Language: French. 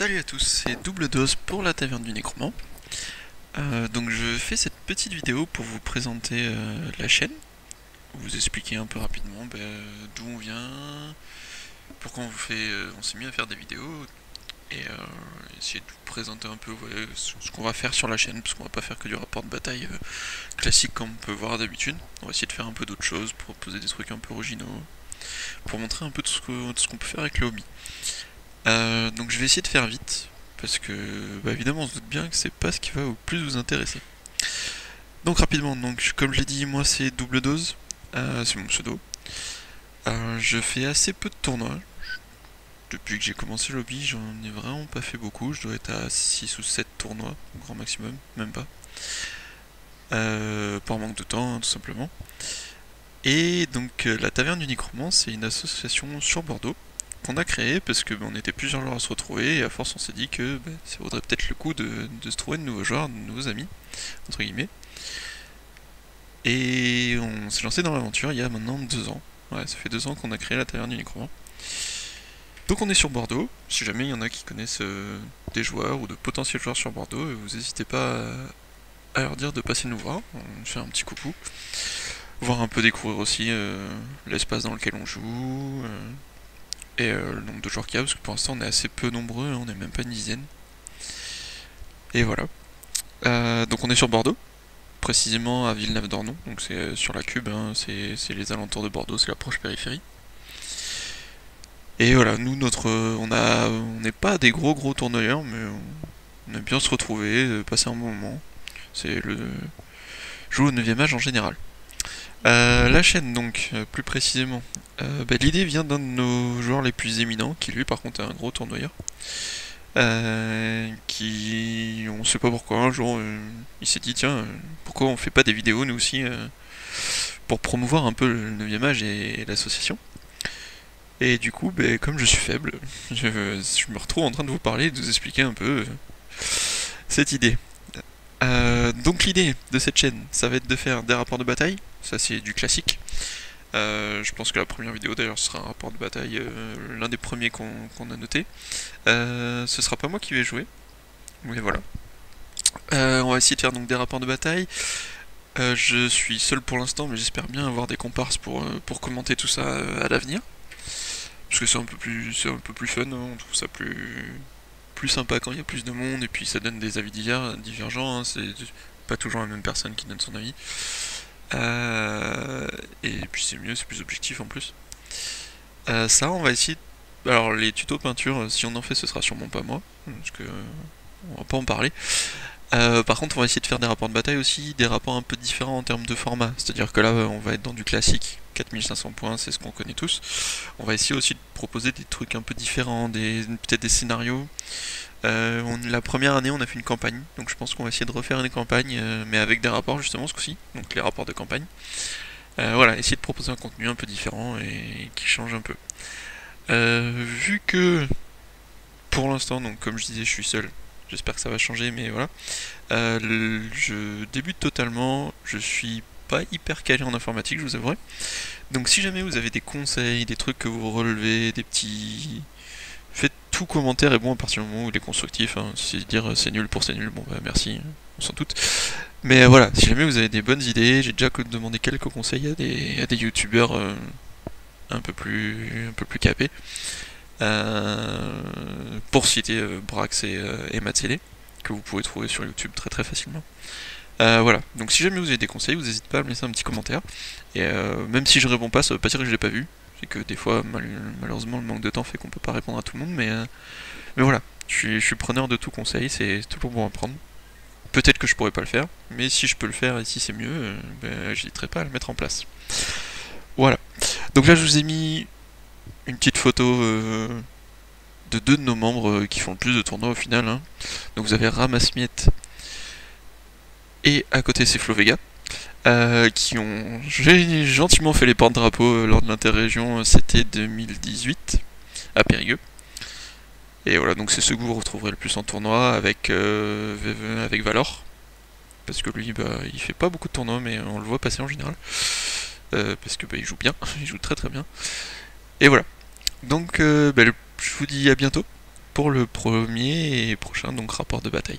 Salut à tous, c'est Double Dose pour la Taverne du Nécromant. Euh, donc je fais cette petite vidéo pour vous présenter euh, la chaîne, vous expliquer un peu rapidement ben, d'où on vient, pourquoi on, fait, euh, on s'est mis à faire des vidéos, et essayer de vous présenter un peu ce qu'on va faire sur la chaîne, parce qu'on va pas faire que du rapport de bataille classique comme on peut voir d'habitude, on va essayer de faire un peu d'autres choses, proposer des trucs un peu originaux, pour montrer un peu tout ce qu'on peut faire avec le hobby. Euh, donc je vais essayer de faire vite, parce que bah, évidemment on se doute bien que c'est pas ce qui va au plus vous intéresser. Donc rapidement, donc comme je l'ai dit, moi c'est double dose, euh, c'est mon pseudo. Euh, je fais assez peu de tournois. Depuis que j'ai commencé le hobby, j'en ai vraiment pas fait beaucoup. Je dois être à 6 ou 7 tournois, au grand maximum, même pas. Par manque de temps, hein, tout simplement. Et donc la Taverne du Nicromant, c'est une association sur Bordeaux qu'on a créé parce que on était plusieurs joueurs à se retrouver et à force on s'est dit que bah, ça vaudrait peut-être le coup de, se trouver de nouveaux joueurs, de nouveaux amis, entre guillemets. Et on s'est lancé dans l'aventure il y a maintenant deux ans. Ouais, ça fait deux ans qu'on a créé la taverne du Nécromant. Donc on est sur Bordeaux, si jamais il y en a qui connaissent euh, des joueurs ou de potentiels joueurs sur Bordeaux, euh, vous n'hésitez pas à, leur dire de passer nous voir, on fait un petit coucou. Voir un peu découvrir aussi euh, l'espace dans lequel on joue, et euh, le nombre de joueurs qu'il y a, parce que pour l'instant on est assez peu nombreux, hein, on n'est même pas une dizaine. Et voilà. Euh, donc on est sur Bordeaux, précisément à Villeneuve-d'Ornon, donc c'est euh, sur la Cube, hein, c'est les alentours de Bordeaux, c'est la proche périphérie. Et voilà, nous notre, on n'est pas des gros gros tourneurs, mais on, aime bien se retrouver, passer un bon moment. C'est le jouer au 9 âge en général. Euh, la chaîne donc, euh, plus précisément. Euh, bah, l'idée vient d'un de nos joueurs les plus éminents, qui lui par contre est un gros tournoyeur. qui, on sait pas pourquoi, un jour il s'est dit tiens, pourquoi on fait pas des vidéos nous aussi pour promouvoir un peu le 9 âge et, l'association. Et du coup, bah, comme je suis faible, je, me retrouve en train de vous parler de vous expliquer un peu cette idée. Donc l'idée de cette chaîne, ça va être de faire des rapports de bataille, ça c'est du classique. Euh, je pense que la première vidéo d'ailleurs sera un rapport de bataille, euh, l'un des premiers qu'on a noté. Euh, ce sera pas moi qui vais jouer, mais voilà. on va essayer de faire donc des rapports de bataille. je suis seul pour l'instant, mais j'espère bien avoir des comparses pour, commenter tout ça à l'avenir. Parce que c'est un peu plus c'est un peu plus fun, hein. on trouve ça plus plus sympa quand il y a plus de monde et puis ça donne des avis divergents, hein. Pas toujours la même personne qui donne son avis. Euh, et puis c'est mieux, c'est plus objectif en plus. Euh, ça, on va essayer. Alors les tutos peinture, euh, si on en fait, ce sera sûrement pas moi, parce que on va pas en parler. Par contre, on va essayer de faire des rapports de bataille aussi, des rapports un peu différents en termes de format. C'est-à-dire que là, on va être dans du classique, 4500 points, c'est ce qu'on connaît tous. On va essayer aussi de proposer des trucs un peu différents, peut-être des scénarios. Euh, la première année, on a fait une campagne, donc je pense qu'on va essayer de refaire une campagne, euh, mais avec des rapports justement ce coup-ci, donc les rapports de campagne. Euh, voilà, essayer de proposer un contenu un peu différent et qui change un peu. vu que pour l'instant, donc comme je disais, je suis seul, j'espère que ça va changer, mais voilà. je débute totalement, je suis pas hyper calé en informatique, je vous avouerai. Donc si jamais vous avez des conseils, des trucs que vous relevez, des petits Faites tout commentaire est bon à partir du moment où il est constructif. Hein. Si dire euh, c'est nul pour c'est nul, bon bah merci, on s'en doute. Mais euh, voilà, si jamais vous avez des bonnes idées, j'ai déjà demandé quelques conseils à des, à des youtubeurs euh, un peu plus un peu plus capés. Pour citer Brax et, et Matsele, que vous pouvez trouver sur YouTube très très facilement. voilà, donc si jamais vous avez des conseils, vous n'hésitez pas à me laisser un petit commentaire. Et même si je réponds pas, ça veut pas dire que je l'ai pas vu. C'est que des fois, malheureusement, le manque de temps fait qu'on peut pas répondre à tout le monde, mais, euh, mais voilà, je suis, preneur de tout conseil, c'est toujours bon à prendre. Peut-être que je pourrais pas le faire, mais si je peux le faire et si c'est mieux, euh, ben, j'hésiterai pas à le mettre en place. Voilà. Donc là, je vous ai mis une petite photo euh, de deux de nos membres qui font le plus de tournois au final. Hein. Donc vous avez Ramasmiet et à côté c'est Flo Vega. Euh, qui ont gentiment fait les porte-drapeaux euh, lors de l'interrégion, euh, c'était 2018 à Périgueux. Et voilà, donc c'est ce que vous retrouverez le plus en tournoi avec, avec Valor. Parce que lui, bah, il fait pas beaucoup de tournois, mais on le voit passer en général. parce que bah, il joue bien, il joue très très bien. Et voilà. Donc bah, je vous dis à bientôt pour le premier et prochain donc rapport de bataille.